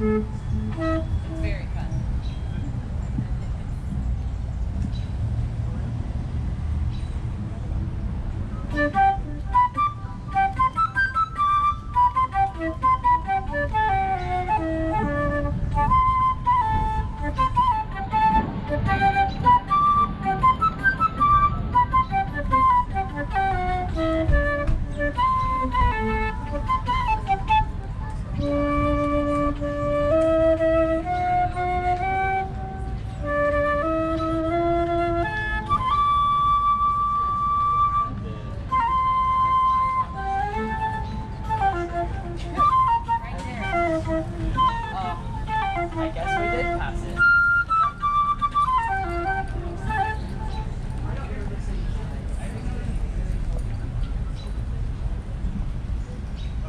Mm-hmm. Oh, I guess we did pass it.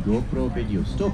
GoPro video stop